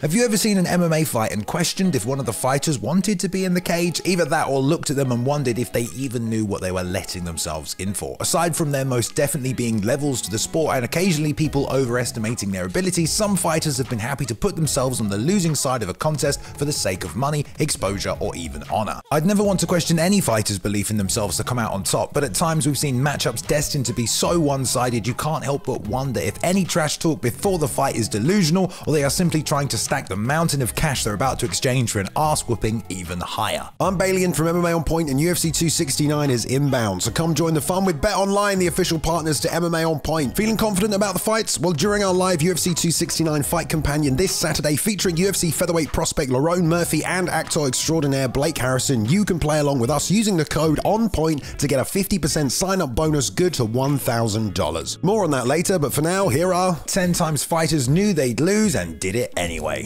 Have you ever seen an MMA fight and questioned if one of the fighters wanted to be in the cage? Either that or looked at them and wondered if they even knew what they were letting themselves in for. Aside from there most definitely being levels to the sport and occasionally people overestimating their abilities, some fighters have been happy to put themselves on the losing side of a contest for the sake of money, exposure, or even honor. I'd never want to question any fighter's belief in themselves to come out on top, but at times we've seen matchups destined to be so one-sided you can't help but wonder if any trash talk before the fight is delusional or they are simply trying to stack the mountain of cash they're about to exchange for an ass whooping even higher. I'm Bayliun from MMA On Point and UFC 269 is inbound, so come join the fun with Bet Online, the official partners to MMA On Point. Feeling confident about the fights? Well, during our live UFC 269 fight companion this Saturday featuring UFC featherweight prospect Lerone Murphy and actor extraordinaire Blake Harrison, you can play along with us using the code On Point to get a 50% sign-up bonus good to $1,000. More on that later, but for now, here are 10 times fighters knew they'd lose and did it anyway.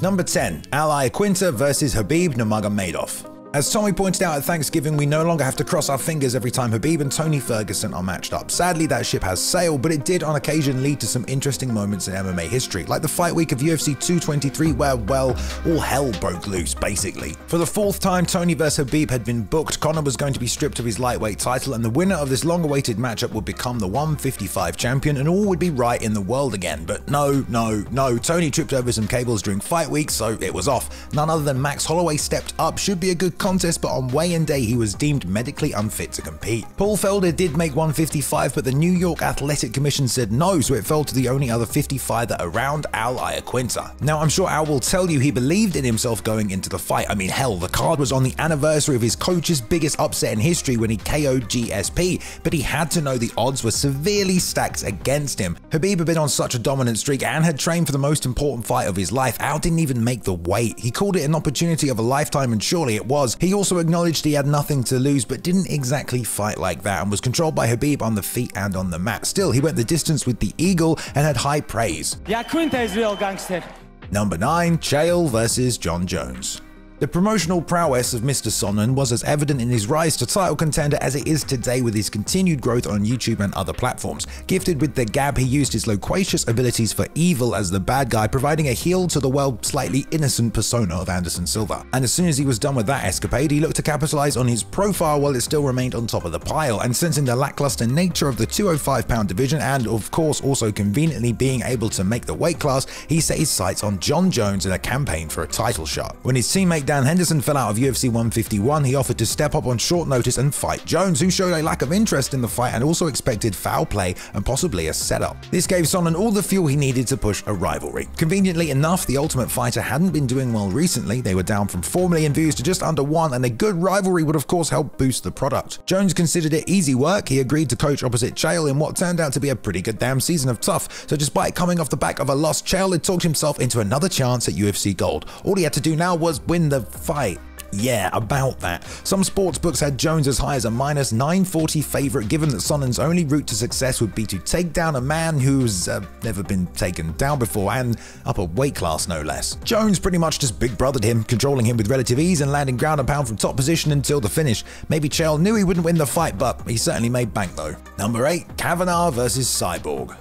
Number 10, Al Iaquinta versus Khabib Nurmagomedov. As Tommy pointed out at Thanksgiving, we no longer have to cross our fingers every time Khabib and Tony Ferguson are matched up. Sadly, that ship has sailed, but it did on occasion lead to some interesting moments in MMA history, like the fight week of UFC 223 where, well, all hell broke loose, basically. For the fourth time Tony vs Khabib had been booked, Conor was going to be stripped of his lightweight title, and the winner of this long-awaited matchup would become the 155 champion, and all would be right in the world again. But no, no, no, Tony tripped over some cables during fight week, so it was off. None other than Max Holloway stepped up, should be a good contest, but on weigh-in day he was deemed medically unfit to compete. Paul Felder did make 155, but the New York Athletic Commission said no, so it fell to the only other 55 that around Al Iaquinta. Now, I'm sure Al will tell you he believed in himself going into the fight. I mean, hell, the card was on the anniversary of his coach's biggest upset in history when he KO'd GSP, but he had to know the odds were severely stacked against him. Khabib had been on such a dominant streak and had trained for the most important fight of his life. Al didn't even make the weight. He called it an opportunity of a lifetime, and surely it was. He also acknowledged he had nothing to lose, but didn't exactly fight like that and was controlled by Khabib on the feet and on the mat. Still, he went the distance with the Eagle and had high praise. Iaquinta is real gangster. Number 9, Chael versus Jon Jones. The promotional prowess of Mr. Sonnen was as evident in his rise to title contender as it is today with his continued growth on YouTube and other platforms. Gifted with the gab, he used his loquacious abilities for evil as the bad guy, providing a heel to the well slightly innocent persona of Anderson Silva. And as soon as he was done with that escapade, he looked to capitalize on his profile while it still remained on top of the pile, and sensing the lackluster nature of the 205 pound division and of course also conveniently being able to make the weight class, he set his sights on Jon Jones in a campaign for a title shot. When his teammate Dan Henderson fell out of UFC 151, he offered to step up on short notice and fight Jones, who showed a lack of interest in the fight and also expected foul play and possibly a setup. This gave Sonnen all the fuel he needed to push a rivalry. Conveniently enough, the Ultimate Fighter hadn't been doing well recently, they were down from 4 million views to just under 1 and a good rivalry would of course help boost the product. Jones considered it easy work, he agreed to coach opposite Chael in what turned out to be a pretty good damn season of TUF, so despite coming off the back of a loss, Chael had talked himself into another chance at UFC Gold. All he had to do now was win the fight. Yeah, about that. Some sports books had Jones as high as a minus 940 favorite, given that Sonnen's only route to success would be to take down a man who's uh, never been taken down before, and up a weight class no less. Jones pretty much just big brothered him, controlling him with relative ease and landing ground and pound from top position until the finish. Maybe Chael knew he wouldn't win the fight, but he certainly made bank though. Number 8, Kavanagh versus Cyborg.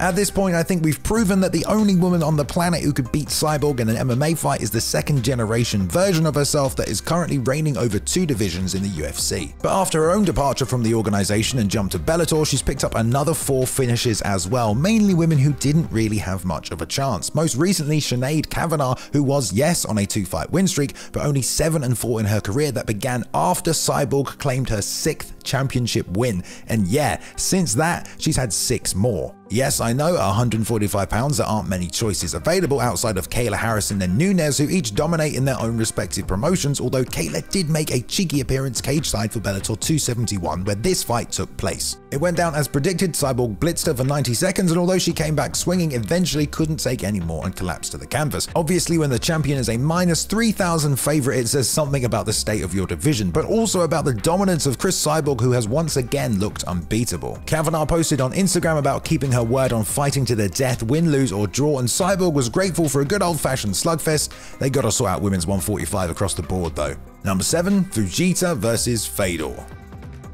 At this point, I think we've proven that the only woman on the planet who could beat Cyborg in an MMA fight is the second generation version of herself that is currently reigning over two divisions in the UFC. But after her own departure from the organization and jump to Bellator, she's picked up another four finishes as well, mainly women who didn't really have much of a chance. Most recently, Sinead Kavanagh, who was, yes, on a two-fight win streak, but only 7 and 4 in her career that began after Cyborg claimed her sixth championship win. And yeah, since that, she's had six more. Yes, I know, at 145 pounds, there aren't many choices available outside of Kayla Harrison and Nunes, who each dominate in their own respective promotions, although Kayla did make a cheeky appearance cage side for Bellator 271, where this fight took place. It went down as predicted, Cyborg blitzed her for 90 seconds, and although she came back swinging, eventually couldn't take any more and collapsed to the canvas. Obviously, when the champion is a minus 3000 favorite, it says something about the state of your division, but also about the dominance of Cris Cyborg, who has once again looked unbeatable. Kavanagh posted on Instagram about keeping her word on fighting to the death, win, lose, or draw, and Cyborg was grateful for a good old fashioned slugfest. They gotta sort out women's 145 across the board though. Number 7, Fujita versus Fedor.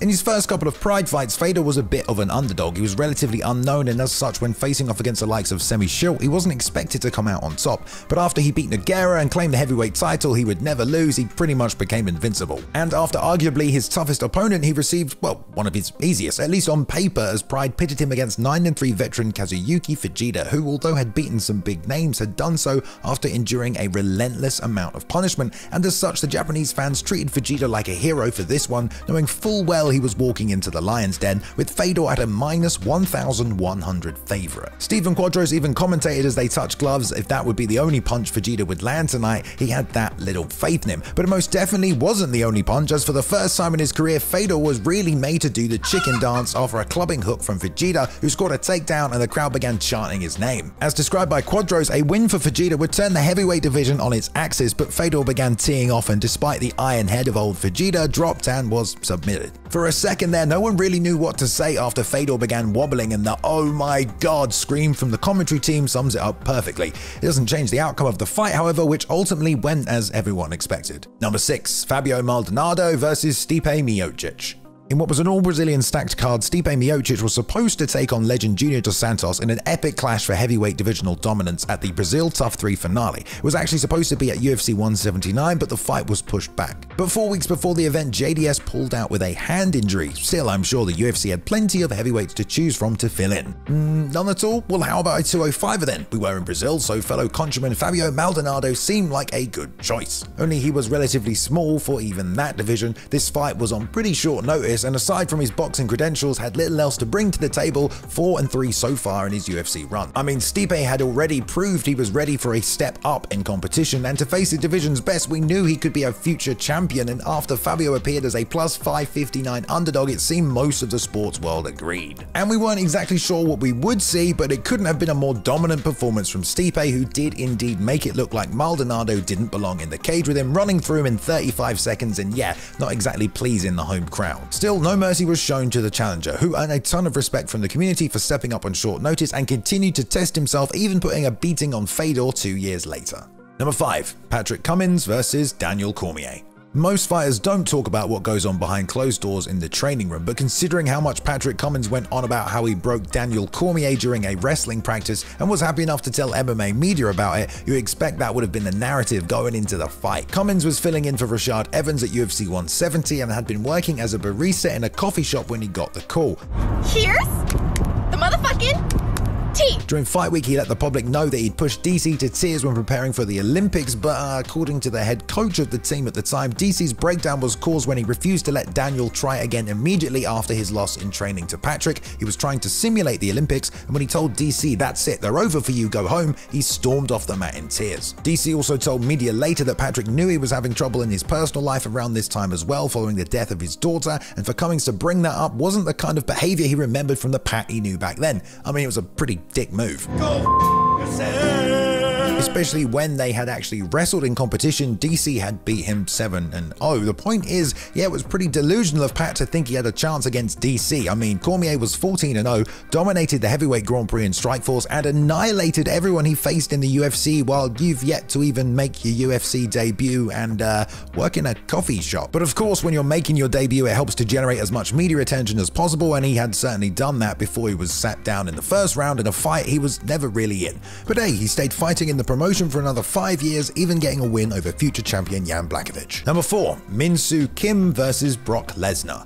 In his first couple of Pride fights, Fedor was a bit of an underdog. He was relatively unknown, and as such, when facing off against the likes of Semmy Schilt, he wasn't expected to come out on top. But after he beat Nogueira and claimed the heavyweight title he would never lose, he pretty much became invincible. And after arguably his toughest opponent, he received, well, one of his easiest, at least on paper, as Pride pitted him against 9-3 veteran Kazuyuki Fujita, who, although had beaten some big names, had done so after enduring a relentless amount of punishment, and as such, the Japanese fans treated Fujita like a hero for this one, knowing full well he was walking into the lion's den, with Fedor at a minus 1,100 favourite. Stephen Quadros even commentated as they touched gloves if that would be the only punch Fujita would land tonight, he had that little faith in him. But it most definitely wasn't the only punch, as for the first time in his career, Fedor was really made to do the chicken dance after a clubbing hook from Fujita, who scored a takedown and the crowd began chanting his name. As described by Quadros, a win for Fujita would turn the heavyweight division on its axis, but Fedor began teeing off and despite the iron head of old Fujita, dropped and was submitted. For a second there, no one really knew what to say after Fedor began wobbling and the oh my god scream from the commentary team sums it up perfectly. It doesn't change the outcome of the fight, however, which ultimately went as everyone expected. Number 6. Fabio Maldonado versus Stipe Miocic. In what was an all-Brazilian stacked card, Stipe Miocic was supposed to take on legend Junior Dos Santos in an epic clash for heavyweight divisional dominance at the Brazil TUF 3 finale. It was actually supposed to be at UFC 179, but the fight was pushed back. But four weeks before the event, JDS pulled out with a hand injury. Still, I'm sure the UFC had plenty of heavyweights to choose from to fill in. Mm, none at all? Well, how about a 205er then? We were in Brazil, so fellow countryman Fabio Maldonado seemed like a good choice. Only he was relatively small for even that division. This fight was on pretty short notice and aside from his boxing credentials, had little else to bring to the table, 4 and 3 so far in his UFC run. I mean, Stipe had already proved he was ready for a step up in competition, and to face the division's best, we knew he could be a future champion, and after Fabio appeared as a plus 559 underdog, it seemed most of the sports world agreed. And we weren't exactly sure what we would see, but it couldn't have been a more dominant performance from Stipe, who did indeed make it look like Maldonado didn't belong in the cage with him running through him in 35 seconds, and yeah, not exactly pleasing the home crowd. Still, no mercy was shown to the challenger, who earned a ton of respect from the community for stepping up on short notice and continued to test himself, even putting a beating on Fedor two years later. Number 5. Patrick Cummins versus Daniel Cormier. Most fighters don't talk about what goes on behind closed doors in the training room, but considering how much Patrick Cummins went on about how he broke Daniel Cormier during a wrestling practice and was happy enough to tell MMA media about it, you expect that would have been the narrative going into the fight. Cummins was filling in for Rashad Evans at UFC 170 and had been working as a barista in a coffee shop when he got the call. Cheers! The motherfucking during Fight Week, he let the public know that he'd pushed DC to tears when preparing for the Olympics, but uh, according to the head coach of the team at the time, DC's breakdown was caused when he refused to let Daniel try again immediately after his loss in training to Patrick. He was trying to simulate the Olympics, and when he told DC, that's it, they're over for you, go home, he stormed off the mat in tears. DC also told media later that Patrick knew he was having trouble in his personal life around this time as well, following the death of his daughter, and for Cummins to bring that up wasn't the kind of behavior he remembered from the Pat he knew back then. I mean, it was a pretty dick move. Go yourself especially when they had actually wrestled in competition. DC had beat him 7 and 0. The point is, yeah, it was pretty delusional of Pat to think he had a chance against DC. I mean, Cormier was 14 and 0, dominated the heavyweight Grand Prix in Strikeforce, and annihilated everyone he faced in the UFC, while you've yet to even make your UFC debut and uh, work in a coffee shop. But of course, when you're making your debut, it helps to generate as much media attention as possible, and he had certainly done that before he was sat down in the first round in a fight he was never really in. But hey, he stayed fighting in the promotion for another five years, even getting a win over future champion Jan Blachowicz. Number 4. Min Soo Kim versus Brock Lesnar.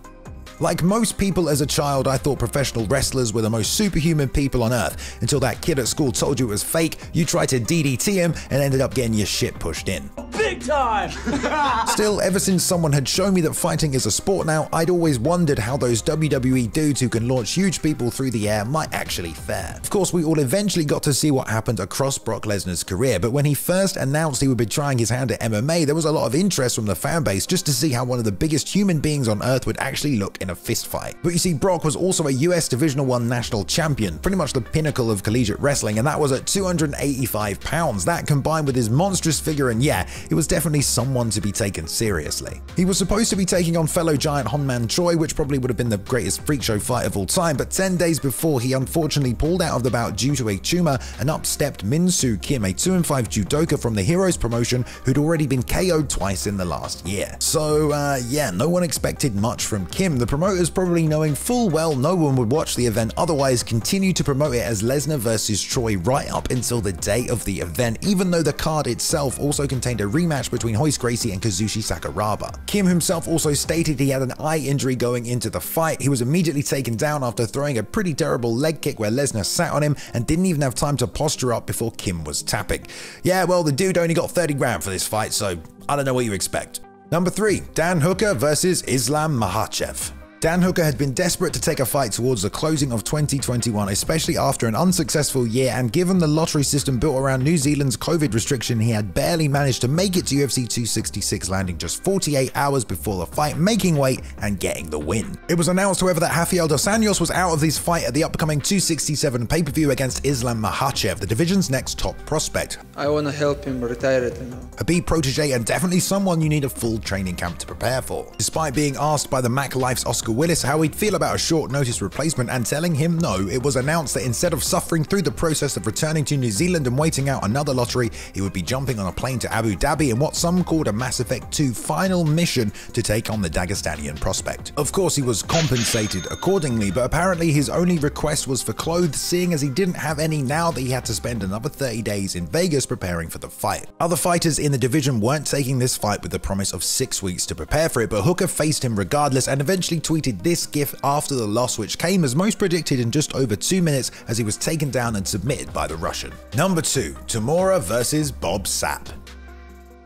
Like most people as a child, I thought professional wrestlers were the most superhuman people on earth until that kid at school told you it was fake, you tried to DDT him, and ended up getting your shit pushed in. Big time! Still, ever since someone had shown me that fighting is a sport now, I'd always wondered how those WWE dudes who can launch huge people through the air might actually fare. Of course, we all eventually got to see what happened across Brock Lesnar's career, but when he first announced he would be trying his hand at MMA, there was a lot of interest from the fanbase just to see how one of the biggest human beings on earth would actually look in a fist fight. But you see, Brock was also a US Divisional 1 national champion, pretty much the pinnacle of collegiate wrestling, and that was at 285 pounds. That combined with his monstrous figure, and yeah, he was definitely someone to be taken seriously. He was supposed to be taking on fellow giant Hong-man Choi, which probably would have been the greatest freak show fight of all time, but 10 days before he unfortunately pulled out of the bout due to a tumor and upstepped Min Soo Kim, a 2 5 judoka from the Heroes promotion who'd already been KO'd twice in the last year. So, uh, yeah, no one expected much from Kim. The promoters probably knowing full well no one would watch the event otherwise continue to promote it as Lesnar versus Choi right up until the day of the event, even though the card itself also contained a rematch between Royce Gracie and Kazushi Sakuraba. Kim himself also stated he had an eye injury going into the fight. He was immediately taken down after throwing a pretty terrible leg kick where Lesnar sat on him and didn't even have time to posture up before Kim was tapping. Yeah, well, the dude only got 30 grand for this fight, so I don't know what you expect. Number 3. Dan Hooker versus Islam Makhachev. Dan Hooker had been desperate to take a fight towards the closing of 2021, especially after an unsuccessful year, and given the lottery system built around New Zealand's COVID restriction, he had barely managed to make it to UFC 266, landing just 48 hours before the fight, making weight and getting the win. It was announced, however, that Rafael dos Anjos was out of this fight at the upcoming 267 pay-per-view against Islam Makhachev, the division's next top prospect. I want to help him retire it, you know. A B protege and definitely someone you need a full training camp to prepare for. Despite being asked by the Mac Life's Oscar Willis how he'd feel about a short notice replacement and telling him no, it was announced that instead of suffering through the process of returning to New Zealand and waiting out another lottery, he would be jumping on a plane to Abu Dhabi in what some called a Mass Effect 2 final mission to take on the Dagestanian prospect. Of course, he was compensated accordingly, but apparently his only request was for clothes, seeing as he didn't have any now that he had to spend another 30 days in Vegas preparing for the fight. Other fighters in the division weren't taking this fight with the promise of six weeks to prepare for it, but Hooker faced him regardless and eventually tweeted this gif after the loss, which came as most predicted in just over two minutes as he was taken down and submitted by the Russian. Number 2. Tamura versus Bob Sapp.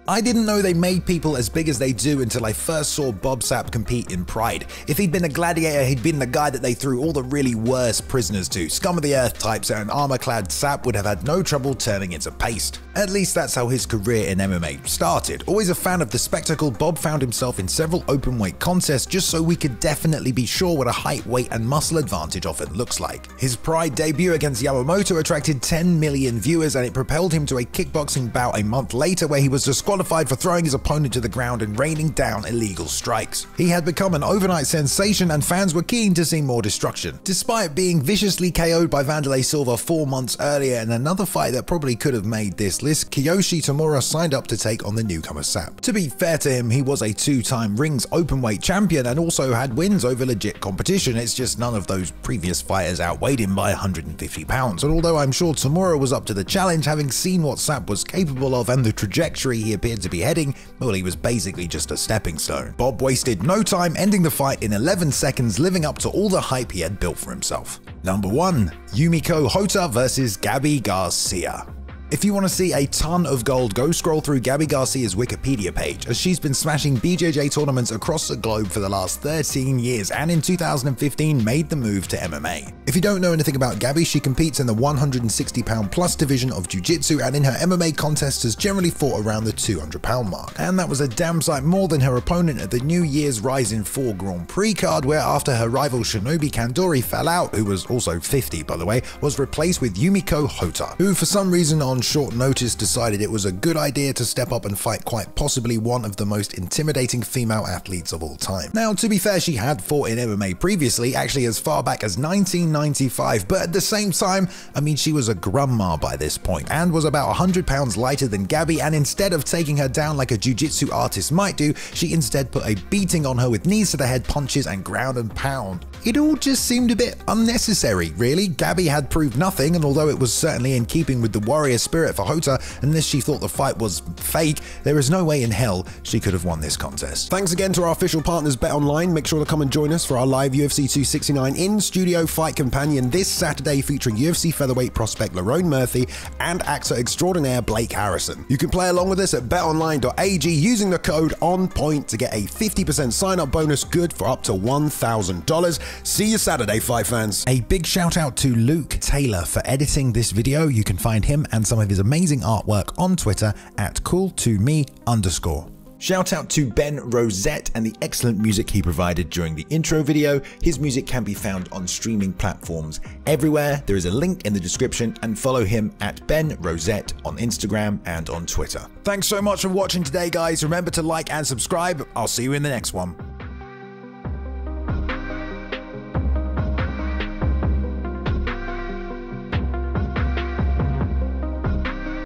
I didn't know they made people as big as they do until I first saw Bob Sapp compete in Pride. If he'd been a gladiator, he'd been the guy that they threw all the really worst prisoners to. Scum of the earth types and armor-clad Sapp would have had no trouble turning into paste. At least that's how his career in MMA started. Always a fan of the spectacle, Bob found himself in several open weight contests just so we could definitely be sure what a height, weight, and muscle advantage often looks like. His Pride debut against Yamamoto attracted 10 million viewers and it propelled him to a kickboxing bout a month later where he was disqualified disqualified for throwing his opponent to the ground and raining down illegal strikes. He had become an overnight sensation and fans were keen to see more destruction. Despite being viciously KO'd by Wanderlei Silva four months earlier in another fight that probably could have made this list, Kiyoshi Tamura signed up to take on the newcomer Sapp. To be fair to him, he was a two-time rings openweight champion and also had wins over legit competition, it's just none of those previous fighters outweighed him by 150 pounds, and although I'm sure Tamura was up to the challenge having seen what Sapp was capable of and the trajectory he appeared to be heading, well, he was basically just a stepping stone. Bob wasted no time ending the fight in 11 seconds, living up to all the hype he had built for himself. Number 1. Yumiko Hotta versus Gabi Garcia. If you want to see a ton of gold, go scroll through Gabi Garcia's Wikipedia page, as she's been smashing BJJ tournaments across the globe for the last 13 years and in 2015 made the move to MMA. If you don't know anything about Gabi, she competes in the 160 pound plus division of Jiu-Jitsu and in her MMA contests has generally fought around the 200 pound mark. And that was a damn sight more than her opponent at the New Year's Rizin 4 Grand Prix card where after her rival Shinobu Kandori fell out, who was also 50 by the way, was replaced with Yumiko Hotta, who for some reason on short notice decided it was a good idea to step up and fight quite possibly one of the most intimidating female athletes of all time. Now, to be fair, she had fought in MMA previously, actually as far back as 1995, but at the same time, I mean, she was a grandma by this point and was about 100 pounds lighter than Gabi, and instead of taking her down like a jiu-jitsu artist might do, she instead put a beating on her with knees to the head punches and ground and pound. It all just seemed a bit unnecessary, really. Gabi had proved nothing, and although it was certainly in keeping with the warrior spirit for Hotta, unless she thought the fight was fake, there is no way in hell she could have won this contest. Thanks again to our official partners Bet Online. Make sure to come and join us for our live UFC 269 in studio fight companion this Saturday featuring UFC featherweight prospect Lerone Murphy and actor extraordinaire Blake Harrison. You can play along with us at betonline.ag using the code ONPOINT to get a 50% sign up bonus good for up to $1,000. See you Saturday, fight fans. A big shout out to Luke Taylor for editing this video. You can find him and some of his amazing artwork on Twitter at cool2me underscore. Shout out to Ben Rosett and the excellent music he provided during the intro video. His music can be found on streaming platforms everywhere. There is a link in the description and follow him at Ben Rosett on Instagram and on Twitter. Thanks so much for watching today, guys. Remember to like and subscribe. I'll see you in the next one.